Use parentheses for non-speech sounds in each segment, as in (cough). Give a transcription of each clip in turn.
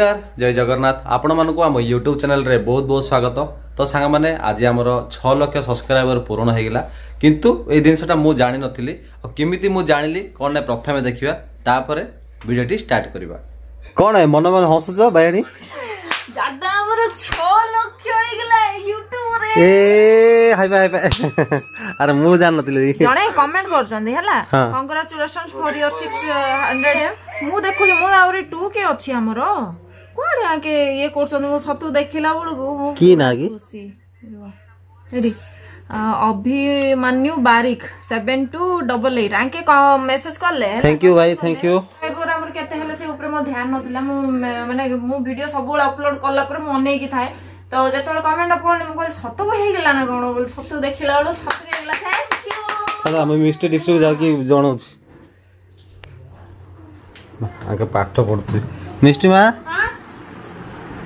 নমস্কার জয় জগন্নাথ ଆପଣମାନଙ୍କୁ ଆମ ୟୁଟ୍ୟୁବ୍ ଚ୍ୟାନେଲ୍ରେ ବହୁତ ବହୁତ ସ୍ୱାଗତ ତ ସାଙ୍ଗମାନେ ଆଜି ଆମର ଛଅ ଲକ୍ଷ ସବସ୍କ୍ରାଇବର ପୂରଣ ହେଇଗଲା କିନ୍ତୁ ଏଇ ଜିନିଷଟା ମୁଁ ଜାଣିନଥିଲି ଆଉ କେମିତି ମୁଁ ଜାଣିଲି କ'ଣ ନା ପ୍ରଥମେ ଦେଖିବା ତାପରେ ଭିଡ଼ିଓଟି ଷ୍ଟାର୍ଟ କରିବା କ'ଣ ମନେ ମନେ ହସୁଛ ବାୟାଣୀ ए हाई बाय बाय अरे मु जान नथिले जणे कमेंट करछंदी हला कांग्रेचुलेशंस फॉर योर 600 मु देखु मु आउरी 2 के अछि हमरो କୁଆଡେ ଆଙ୍କେ ଇଏ କରୁଛନ୍ତି ମୁଁ ଛତୁ ଦେଖିଲା ବେଳକୁ କି ନା କି ଏଠି Abhimanyu Barik seven two double eight ଆଙ୍କେ ମେସେଜ କଲେ ଥ୍ୟାଙ୍କ ୟୁ ଭାଇ ଥ୍ୟାଙ୍କ ୟୁ ସେପରେ ଆମର କେତେ ହେଲେ ସେ ଉପରେ ମୋ ଧ୍ୟାନ ନଥିଲା ମୁଁ ମାନେ ମୁଁ ଭିଡିଓ ସବୁବେଳେ ଅପଲୋଡ କଲା ପରେ ମୁଁ ଅନେଇକି ଥାଏ ତ ଯେତେବେଳେ କମେଣ୍ଟ ପଡ଼ିଲି ମୁଁ କହିଲି ସତକୁ ହେଇଗଲା ନା କ'ଣ ବୋଲି ସତକୁ ଦେଖିଲା ବେଳକୁ ସତ ହେଇଗଲା ଥ୍ୟାଙ୍କ ଆମେ ମିଷ୍ଟି ଟିପ୍ସକୁ ଯାଇକି ଜଣାଉଛି ଆଗେ ପାଠ ପଢୁଥିଲି ମିଷ୍ଟି ମା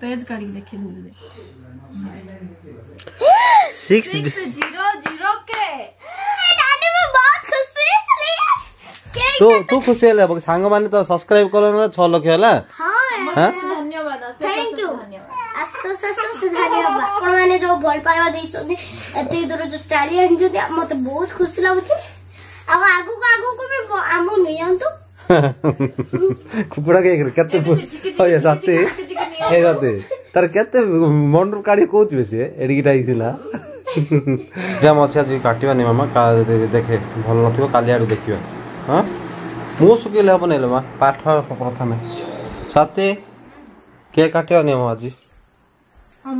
पेज काढ़ी देखे दूसरे सिक्स जीरो जीरो के डाडी में बहुत खुशी चली तो तू खुशी हला बक सांग माने तो सब्सक्राइब करन ला 6 लाख हला हां हां धन्यवाद थैंक यू अस्तो सस्तो धन्यवाद आपण माने जो बल पाइबा दैछो एते दूर जो चाली आन जो मते बहुत खुशी लागुची आ आगु को आगु को भी आमो नियंतु कुकुड़ा के करते हो या साथे ହେଇଗତେ ତାର କେତେ ମନରୁ କାଢ଼ି କହୁଥିବେ ସେ ଏଡ଼ିକିଟା ହେଇଥିଲା ଜାମ୍ ଅଛି ଆଜି କାଟିବାନି ମାମା ଦେଖେ ଭଲ ନଥିବ କାଲି ଆଡ଼ୁ ଦେଖିବା ହଁ ମୁଁ ଶୁଖିଲେ ହେବ ନେଲେ ମା ପାଠ ପ୍ରଥମେ ସାତେ କିଏ କାଟିବାନି ଆମ ଆଜି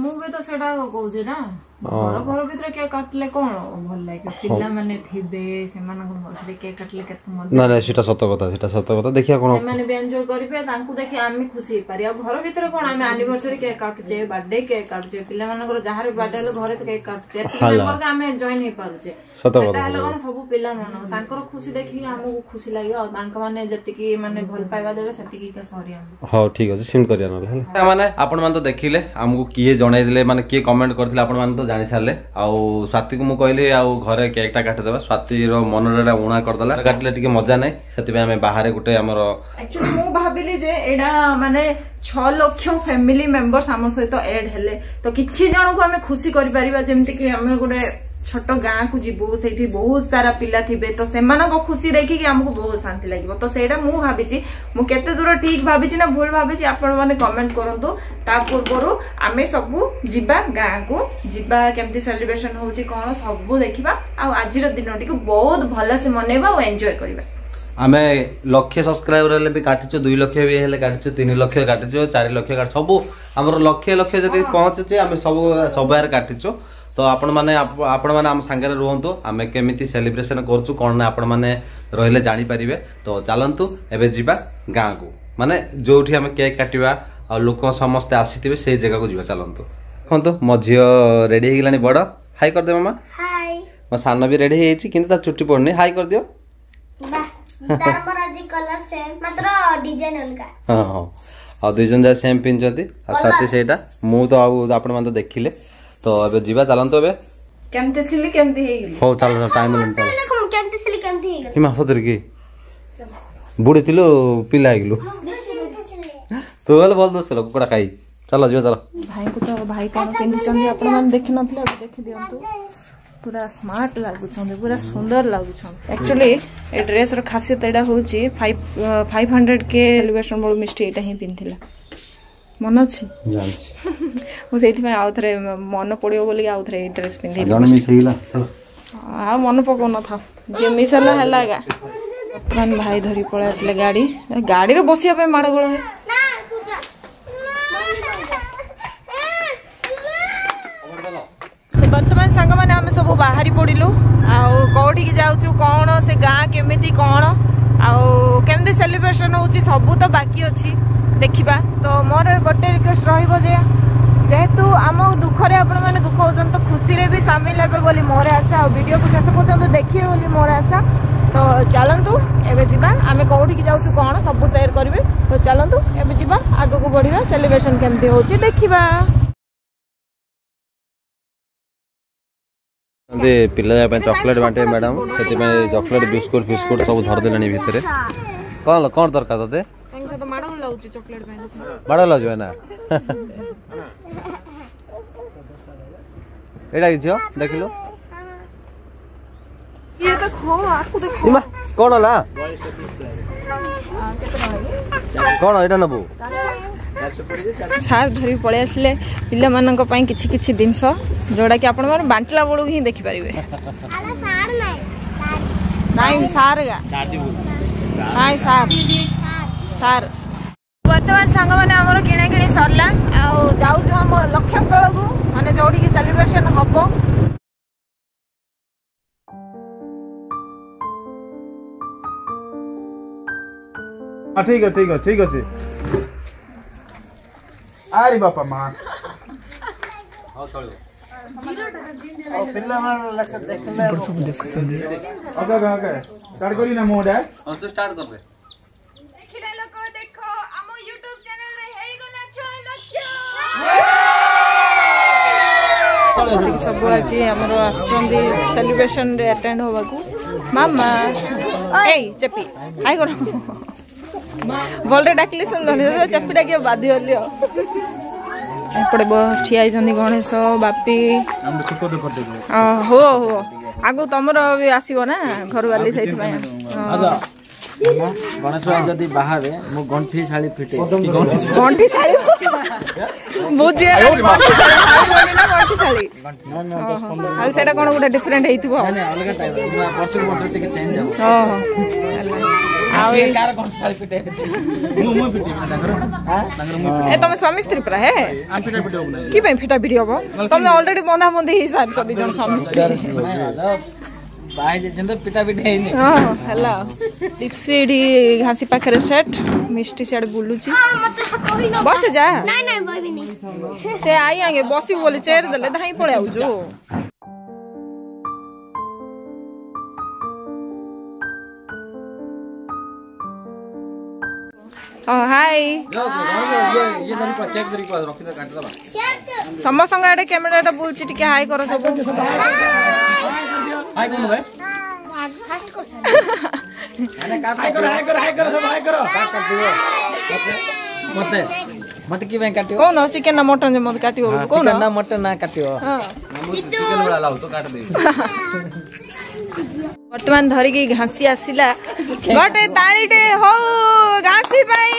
ମୁଁ ବି ତ ସେଇଟା କହୁଛି ନା ଘର ଘର ଭିତରେ କେକ୍ କାଟିଲେ କ'ଣ ଭଲ ଲାଗେ ପିଲାମାନେ ଥିବେ ସେମାନଙ୍କ ଘରେ କେକ୍ କାଟିଲେ କେତେ ମଜା ନା ନା ସେଟା ସତ କଥା ସେଟା ସତ କଥା ଦେଖିବା କ'ଣ ସେମାନେ ବି ଏନ୍ଜୟ କରିବେ ତାଙ୍କୁ ଦେଖି ଆମେ ଖୁସି ହେଇପାରିବା ଆଉ ଘର ଭିତରେ କ'ଣ ଆମେ ଆନିଭର୍ସରୀ କେକ୍ କାଟୁଛେ ବାର୍ଥଡେ କେକ୍ କାଟୁଛେ ପିଲାମାନଙ୍କର ଯାହାର ବାର୍ଥଡେ ହେଲେ ଘରେ ତ କେକ୍ କାଟୁଛେ ଏତିକି ଆମେ ଜଏନ୍ ହେଇପାରୁଛେ ସତ କଥା ହେଲେ କ'ଣ ସବୁ ପିଲାମାନଙ୍କ ତାଙ୍କର ଖୁସି ଦେଖିକି ଆମକୁ ଖୁସି ଲାଗିବ ଆଉ ତାଙ୍କମାନେ ଯେତିକି ମାନେ ଭଲ ପାଇବା ଦେବେ ସେତିକି ସରିବା ହଉ ଠିକ ଅଛି ସେମିତି କରିବା ନହେଲେ ମାନେ ଆପଣମାନେ ତ ଦେଖିଲେ ଆମକୁ କିଏ ଜଣେଇଦେଲେ ମାନେ କିଏ କମେଣ୍ଟ କରିଥିଲେ ଆପଣମାନେ ତ ଜାଣି ସାରିଲେ ଆଉ ସ୍ୱାତିକୁ ମୁଁ କହିଲି ଆଉ ଘରେ କେକ୍ଟା କାଟିଦେବା ସ୍ୱାତିର ମନଟା ଉଣା କରିଦେଲା କାଟିଲେ ଟିକେ ମଜା ନାହିଁ ସେଥିପାଇଁ ଆମେ ବାହାରେ ଗୋଟେ ଆମର ମୁଁ ଭାବିଲି ଯେ ଏଇଟା ମାନେ ଛଅ ଲକ୍ଷ ଫ୍ୟାମିଲି ମେମ୍ବର୍ସ ଆମ ସହିତ ଏଡ୍ ହେଲେ ତ କିଛି ଜଣଙ୍କୁ ଆମେ ଖୁସି କରିପାରିବା ଯେମିତିକି ଆମେ ଗୋଟେ ছোট গাঁকু যু সেইটি বহুত সারা পিলা থিবে তো সে খুশি দেখি আমি বহুত শান্তি লাগবে তো সেইটা মু ভাবিছি মু কেতে দূর ঠিক ভাবিছি না ভুল ভাবিছি আপনার মানে কমেন্ট করতু তা পূর্বর আমি সবু যা গাঁকু যা কেমতি সেলিব্রেসন হচ্ছে কোণ সবু দেখা আজির দিনটি বহুত ভালসে মনেবা ও এনজয় করা আমি ଲକ୍ଷେ সবসক্রাইবর হলে ବି କାଟିଛୁ ଦୁଇ ଲକ୍ଷ ବି ହେଲେ କାଟିଛୁ ତିନି ଲକ୍ଷ କାଟିଛୁ ଚାରି ଲକ୍ଷ କାଟି ସବୁ ଆମର ଲକ୍ଷେ ଲକ୍ଷ ଯଦି ପହଞ୍ଚୁଛି ଆମେ ସବୁ ସବୁଆରେ କାଟିଛୁ ତ ଆପଣମାନେ ଆପଣମାନେ ଆମ ସାଙ୍ଗରେ ରୁହନ୍ତୁ ଆମେ କେମିତି ସେଲିବ୍ରେସନ୍ କରୁଛୁ କ'ଣ ନା ଆପଣମାନେ ରହିଲେ ଜାଣିପାରିବେ ତ ଚାଲନ୍ତୁ ଏବେ ଯିବା ଗାଁକୁ ମାନେ ଯେଉଁଠି ଆମେ କେକ୍ କାଟିବା ଆଉ ଲୋକ ସମସ୍ତେ ଆସିଥିବେ ସେଇ ଜାଗାକୁ ଯିବା ଚାଲନ୍ତୁ ଦେଖନ୍ତୁ ମୋ ଝିଅ ରେଡ଼ି ହେଇଗଲାଣି ବଡ଼ ହାଇ କରିଦେ ମାମା ମୋ ସାନ ବି ରେଡ଼ି ହେଇଯାଇଛି କିନ୍ତୁ ତା ଚୁଟି ପଡ଼ୁନି ହାଇ କରିଦିଅ ହଁ ହଁ ଆଉ ଦୁଇଜଣ ଯାକ ସେମ୍ ପିନ୍ଧିଛନ୍ତି ଆଉ ସାଥି ସେଇଟା ମୁଁ ତ ଆଉ ଆପଣମାନେ ତ ଦେଖିଲେ ତ ଏବେ ଯିବା ଚାଲନ୍ତୁ ଏବେ କେମିତି ଥିଲି କେମିତି ହେଇଗଲି ହଉ ଚାଲ ଟାଇମ୍ ହେଲାଣି ଚାଲ କେମିତି ଥିଲି କେମିତି ହେଇଗଲି ମାସ ଧରିକି ବୁଢ଼ୀ ଥିଲୁ ପିଲା ହେଇଗଲୁ ତୁ ହେଲେ ଭଲ ଦୋଷ କୁକୁଡ଼ା ଖାଇ ଚାଲ ଯିବା ଚାଲ ଭାଇକୁ ତ ଭାଇ କ'ଣ ପିନ୍ଧିଛନ୍ତି ଆପଣମାନେ ଦେଖିନଥିଲେ ଏବେ ଦେଖିଦିଅନ୍ତୁ ପୁରା ସ୍ମାର୍ଟ ଲାଗୁଛନ୍ତି ପୁରା ସୁନ୍ଦର ଲାଗୁଛନ୍ତି ଆକ୍ଚୁଆଲି ଏ ଡ୍ରେସ୍ର ଖାସିୟତ ଏଇଟା ହେଉଛି ଫାଇଭ୍ ଫାଇଭ୍ ହଣ୍ଡ୍ରେଡ୍ କେ ଏଲିଭେସନ୍ ବେଳୁ ମିଷ୍ଟି ଏଇଟା ହିଁ ପିନ୍ଧିଥିଲା ମନେ ଅଛି ଜାଣିଛି ମୁଁ ସେଇଥିପାଇଁ ଆଉ ଥରେ ମନେ ପଡ଼ିବ ବୋଲିକି ଆଉ ଥରେ ଏଇ ଡ୍ରେସ୍ ପିନ୍ଧିଲି ଜଣେ ମିସ୍ ହେଇଗଲା ଆଉ ମନେ ପକାଉନଥାଉ ଯିଏ ମିସ୍ ହେଲା ହେଲା ଏକା ବର୍ତ୍ତମାନ ଭାଇ ଧରି ପଳେଇ ଆସିଲେ ଗାଡ଼ି ଗାଡ଼ିରେ ବସିବା ପାଇଁ ମାଡ଼ଗୋଳ ହୁଏ ବର୍ତ୍ତମାନ ସାଙ୍ଗମାନେ ଆମେ ସବୁ ବାହାରି ପଡ଼ିଲୁ ଆଉ କେଉଁଠିକି ଯାଉଛୁ କ'ଣ ସେ ଗାଁ କେମିତି କ'ଣ ଆଉ କେମିତି ସେଲିବ୍ରେସନ୍ ହେଉଛି ସବୁ ତ ବାକି ଅଛି देखा तो मोर गोटे रिक्वेस्ट रेहेतु आम दुखने आपने दुख हो तो खुशी भी सामिल हे मोर आशा भिड को शेष पर्यटन देखिए मोर आशा तो चलतु एवं जी आम कौटी जाऊँ कौन सब सेयर करी तो चलतु एवं जी आग को बढ़िया सेलिब्रेसन केमती हूँ देखा पिला चॉकलेट बांटे मैडम से चॉकलेट बिस्कुट फिस्कुट सब धरदे भितर कौन कौन दरकार तेज लाउज चॉकलेट पहन बड़ा लाउज है ना एटा कि झियो देख लो ये तो खो आपको देखो इमा कोन होला कोन एटा नबो ସାର୍ ଧରି ପଳେଇ ଆସିଲେ ପିଲାମାନଙ୍କ ପାଇଁ କିଛି କିଛି ଜିନିଷ ଯୋଉଟାକି ଆପଣମାନେ ବାଣ୍ଟିଲା ବେଳକୁ ହିଁ ଦେଖିପାରିବେ ନାଇଁ ସାର୍ ନାଇଁ ସାର୍ ସାର୍ বর্তমান মানে আমার কিনা কিণি সরলা আউছু আমার লক্ষ্যস্থলক মানে যেটিকি সেলিব্রেশন হব ঠিক আছে ঠিক আছে ঠিক আছে আরে বাপা মা দেখ ସବୁ ଆଜି ଆମର ଆସିଛନ୍ତି ସେଲିବ୍ରେସନରେ ଆଟେଣ୍ଡ ହେବାକୁ ମାମା ଏଇ ଚେପି ଆଇ କର ଭଲରେ ଡାକିଲେ ଶୁଣିଲି ଚେପି ଡାକିବା ବାଧ୍ୟ ହେଲି ଆଉ ଏପଟେ ଠିଆ ହେଇଛନ୍ତି ଗଣେଶ ବାପି ହଁ ହଉ ହଉ ଆଗକୁ ତମର ବି ଆସିବ ନା ଘରୁ ବାଲି ସେଇଥିପାଇଁ ହଁ গণেশ যদি বাহারে মো গণ্ঠি শাড়ি ফিটে গণ্ঠি শাড়ি বুঝে আর সেটা কোন গোটা ডিফারেন্ট হইতিব না না আলাদা টাইপ বর্ষ বর্ষ টিকে চেঞ্জ হবে হ্যাঁ হ্যাঁ আর এই কার গণ্ঠি শাড়ি ফিটে মু বন্ধা বন্ধি ହେଲା ଦୀପ୍ସି ଏଠି ଘାସି ପାଖରେ ସେଟ୍ ମିଷ୍ଟି ସିଆଡ଼େ ବୁଲୁଛି ବସେ ଯା ସେ ଆଇ ଆଗେ ବସିବୁ ବୋଲି ଚେୟାର ଦେଲେ ଧାଇଁ ପଳେଇ ଆଉଛୁ ସମସ୍ତଙ୍କ ଆଡ଼େ କ୍ୟାମେରାଟା ବୁଲୁଛି ଟିକେ ହାଇ କର ସବୁ হাই কোন ভাই ফার্স্ট করছেন মানে কাজ করো হাই করো হাই করো সব হাই করো কাজ করতে মতে মতে কি ব্যাং কাটিও কোন চিকেন না মটন যে মতে কাটিও কোন না মটন না কাটিও বর্তমান ধরিকি ঘাসি আসিলা গটে তাড়িটে হো ঘাসি পাই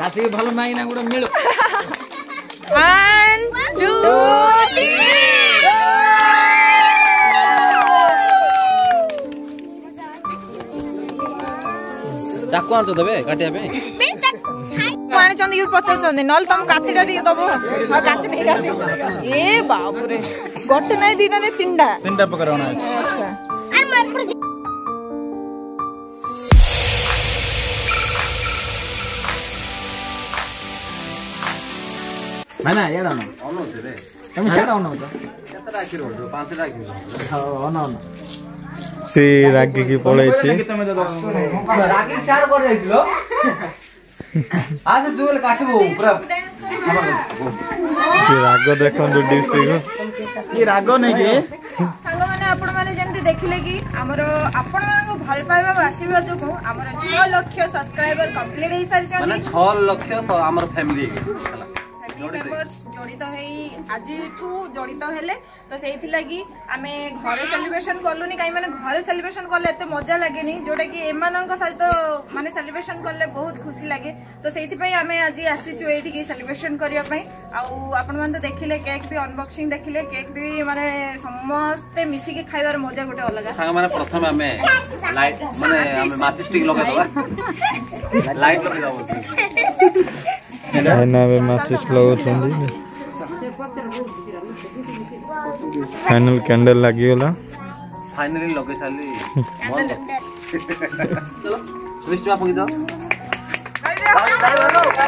ঘাসি ভালো না গুড় মিলো 1 2 3 चाकू आंटो दबे काटे आपे माने चंदी यूर पत्थर चंदी नॉल तो हम काटे डरी है तो वो हाँ काटे नहीं जा सकते ये बापरे गोट्टे नहीं दी ना ने तिंडा तिंडा पकड़ो ना मैंने ये डालना तमिल शेड डालना होता है कितना डाइकिंग होता है पांच डाइकिंग होता है ओ সে রাগে কি পড়েছে রাগে চার করে যাইছিল আজ আচ্ছা, দুল কাটবো পুরা কি রাগ দেখুন তো ডিপসি গো কি রাগ নাই কি সাঙ্গ মানে আপন মানে যেমতি দেখিলে কি আমার আপন মানকু ভাল পাইবা আশীর্বাদ যোগু আমার 6 লক্ষ সাবস্ক্রাইবার কমপ্লিট হই সারিছন্তি মানে 6 লক্ষ আমার ফ্যামিলি হেলা ଫ୍ୟାମିଲି ମେମ୍ବର୍ସ ଜଡ଼ିତ ହେଇ ଆଜିଠୁ ଜଡ଼ିତ ହେଲେ ତ ସେଇଥିଲାଗି ଆମେ ଘରେ ସେଲିବ୍ରେସନ୍ କଲୁନି କାହିଁକି ମାନେ ଘରେ ସେଲିବ୍ରେସନ୍ କଲେ ଏତେ ମଜା ଲାଗେନି ଯୋଉଟାକି ଏମାନଙ୍କ ସହିତ ମାନେ ସେଲିବ୍ରେସନ୍ କଲେ ବହୁତ ଖୁସି ଲାଗେ ତ ସେଇଥିପାଇଁ ଆମେ ଆଜି ଆସିଛୁ ଏଇଠିକି ସେଲିବ୍ରେସନ୍ କରିବା ପାଇଁ ଆଉ ଆପଣମାନେ ତ ଦେଖିଲେ କେକ୍ ବି ଅନବକ୍ସିଂ ଦେଖିଲେ କେକ୍ ବି ମାନେ ସମସ୍ତେ ମିଶିକି ଖାଇବାର ମଜା ଗୋଟେ ଅଲଗା ସାଙ୍ଗମାନେ ପ୍ରଥମେ ଆମେ ଲାଇଟ୍ ମାନେ ଆମେ ମାଚିଷ୍ଟିକ୍ ଲଗାଇଦେବା ଲାଇଟ୍ ଲଗାଇଦେବା Ana matches flowers undi. Final candle lagi hola. Finally loge sali. Candle. Chalo. Swish chhapa kido. Bye bye.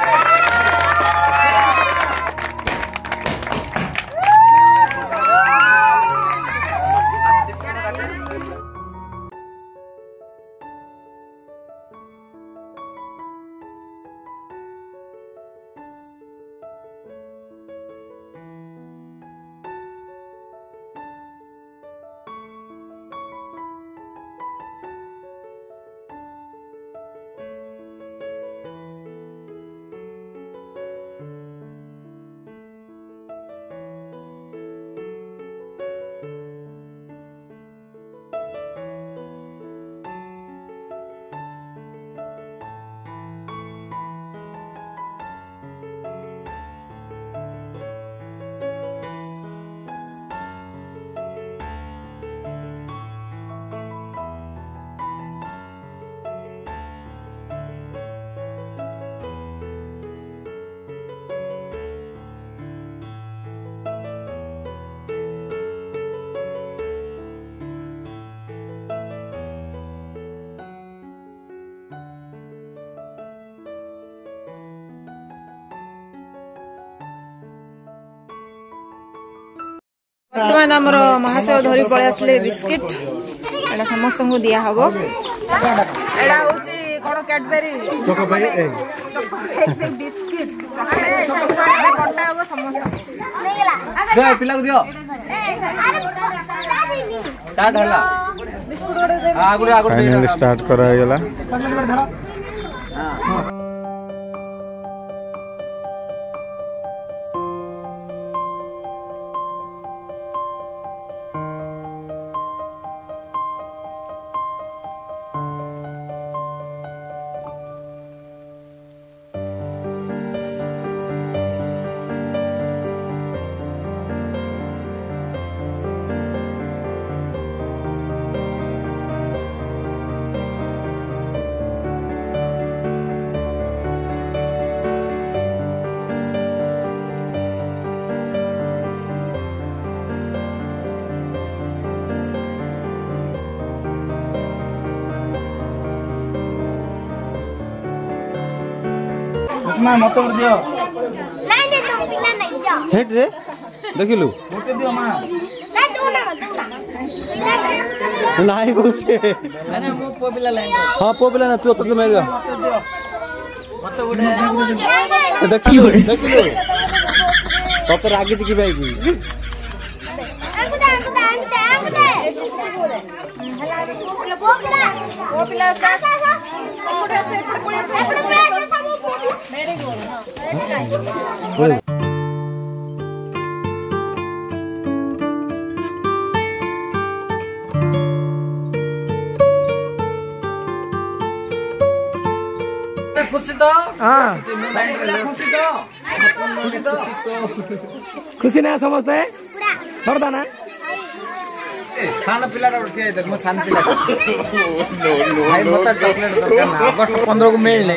ବର୍ତ୍ତମାନ ଆମର ମହାଶୟ ଧରି ପଳେଇ ଆସିଲେ ବିସ୍କିଟ୍ ଏଇଟା ସମସ୍ତଙ୍କୁ ଦିଆହବ ଏଇଟା ହଉଛି କଣ କ୍ୟାଡବେରି ପିଲାକୁ ଦିଅ ଷ୍ଟାର୍ଟ କରାହେଇଗଲା উষ্ণা মতর দিও নাই রে তুমি পিলা নাই যা হেট রে দেখিলু মোটে দিও মা নাই দো না দো না নাই কইছে না না মু পপিলা লাইন হ্যাঁ পপিলা না তুই তো তুমি দিও মত গুডে দেখিলু দেখিলু কত রাগিছি কি ভাই কি পপিলা পপিলা পপিলা 不是。খুশি না সমস্ত সর্দা না সান পিলার মো সান পিলার পনেরো মিলে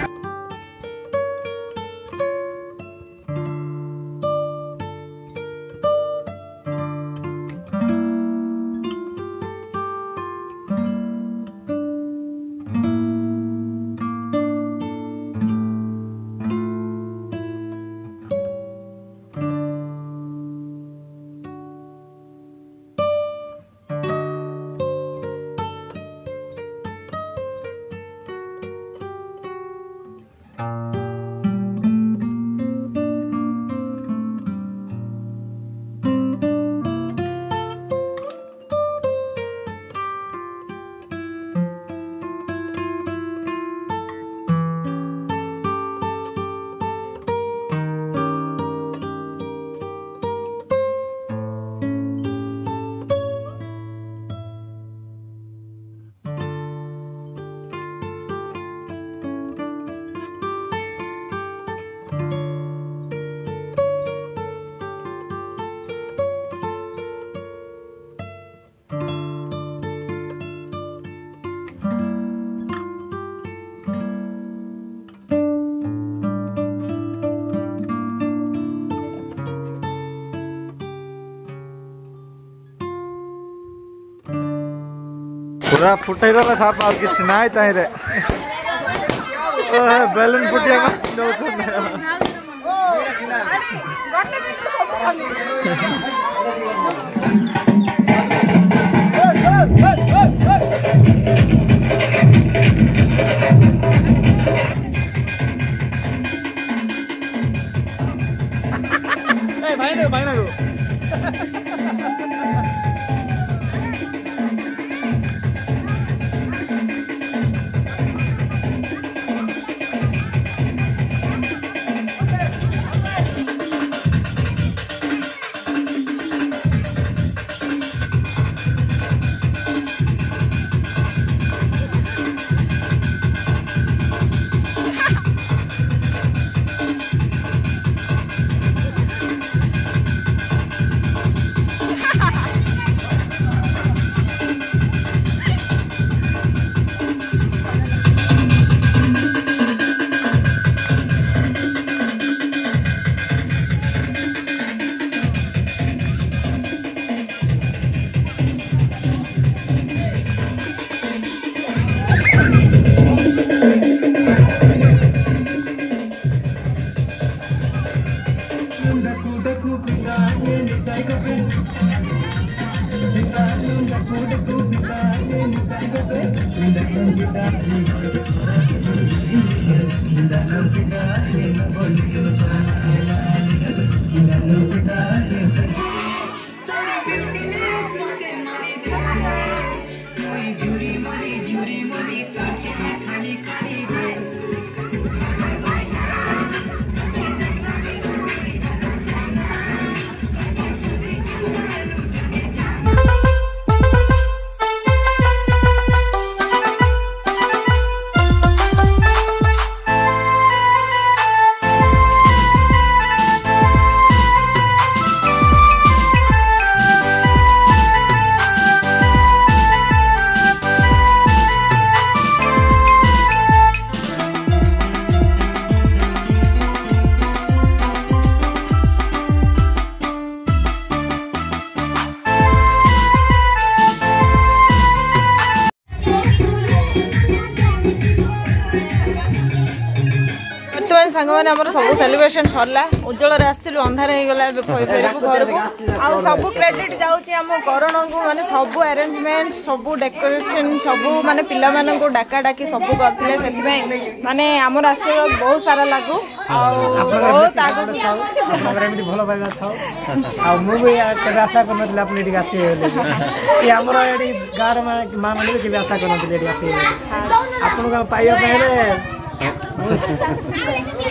ರಾ ಪುಟ್ಟ ಇರಲ್ಲ ಸಾಪ ಅವ್ರಿಗೆ ಚೆನ್ನಾಯ್ತಾ ಇದೆ ಬೆಲ್ಲನ್ ಪುಟ್ಟಿ ಭಯ ಭಯ ସାଙ୍ଗମାନେ ଆମର ସବୁ ସେଲିବ୍ରେସନ୍ ସରିଲା ଉଜ୍ଜଳରେ ଆସିଥିଲୁ ଅନ୍ଧାର ହେଇଗଲା ଏବେ କହିପାରିବୁ ଘରକୁ ଆଉ ସବୁ କ୍ରେଡିଟ୍ ଯାଉଛି ଆମ କରଣଙ୍କୁ ମାନେ ସବୁ ଆରେଞ୍ଜମେଣ୍ଟ ସବୁ ଡେକୋରେସନ୍ ସବୁ ମାନେ ପିଲାମାନଙ୍କୁ ଡାକା ଡାକି ସବୁ କରିଥିଲେ ସେଥିପାଇଁ ମାନେ ଆମର ଆସିବା ବହୁତ ସାରା ଲାଗୁ ଆଉ ବହୁତ ଆଗକୁ ଏମିତି ଭଲ ପାଇବା ଥାଉ ଆଉ ମୁଁ ବି କେବେ ଆଶା କରିନଥିଲି ଆପଣ ଏଠିକି ଆସିବେ ବୋଲି ଆମର ଏଠି ଗାଁର ମା ମାନେ ବି କେବେ ଆଶା କରିନଥିଲି ଏଠି ଆସିବେ ବୋଲି ଆପଣଙ୍କୁ ପାଇବା ପାଇଁ 我。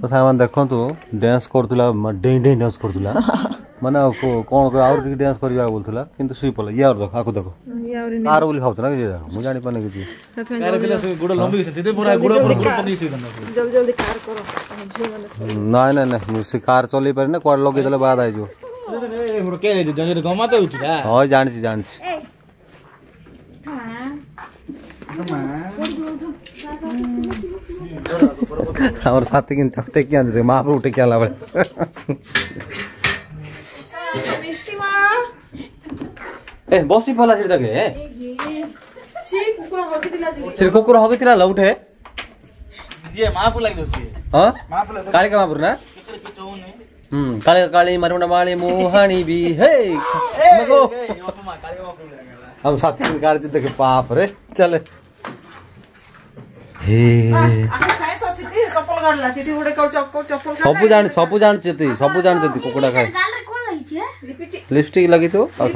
तो सामान देखो डांस कर डांस कर दूला माने कौन को आउर के डांस करबा बोल किंतु सुई पले ये और देखो आको देखो ये बोली भावत ना के जा मु जानि पने के जी कार के सुई गुडा लंबी से तिते पूरा गुडा पूरा सुई जल्दी जल्दी कार करो झूम ना ना मु से कार चली पर ना कर लगे देले बाद आइ जो ए मु के जे जने गमाते उठ जा हां जान छी जान छी हां मां ಅವರ ಸಾತಿಗೆ ತಟ್ಟೆಕ್ಕೆ ಅಂದ್ರೆ ಮಾಪು ಊಟಕ್ಕೆ ಅಲ್ಲ ಅವಳು ए बसि पाला सिरदगे छी कुकुर हगे दिला जे छी कुकुर हगे दिला लउठे जे माफु लागि दोछी ह हाँ? माफु लागि काली का माफुर ना किछो हम्म, काली काली मरण वाली मोहणी बी (laughs) हे मगो ए ओपमा काली माफु लागला हम पाप रे चले ସବୁ ଜାଣି ସବୁ ଜାଣିଛନ୍ତି ସବୁ ଜାଣିଛନ୍ତି କୁକୁଡ଼ା ଖାଏ ଲିପଷ୍ଟିକ୍ ଲାଗିଥିବ ଆଉ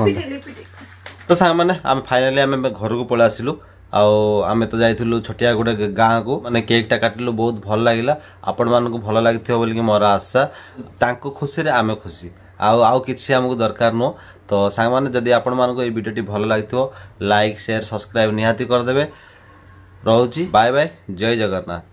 ତ ସାଙ୍ଗମାନେ ଆମେ ଫାଇନାଲି ଆମେ ଘରକୁ ପଳେଇ ଆସିଲୁ ଆଉ ଆମେ ତ ଯାଇଥିଲୁ ଛୋଟିଆ ଗୋଟେ ଗାଁକୁ ମାନେ କେକ୍ଟା କାଟିଲୁ ବହୁତ ଭଲ ଲାଗିଲା ଆପଣମାନଙ୍କୁ ଭଲ ଲାଗିଥିବ ବୋଲିକି ମୋର ଆଶା ତାଙ୍କ ଖୁସିରେ ଆମେ ଖୁସି ଆଉ ଆଉ କିଛି ଆମକୁ ଦରକାର ନୁହଁ ତ ସାଙ୍ଗମାନେ ଯଦି ଆପଣମାନଙ୍କୁ ଏଇ ଭିଡ଼ିଓଟି ଭଲ ଲାଗିଥିବ ଲାଇକ୍ ସେୟାର ସବସ୍କ୍ରାଇବ୍ ନିହାତି କରିଦେବେ रहोची बाय बाय जय जगन्नाथ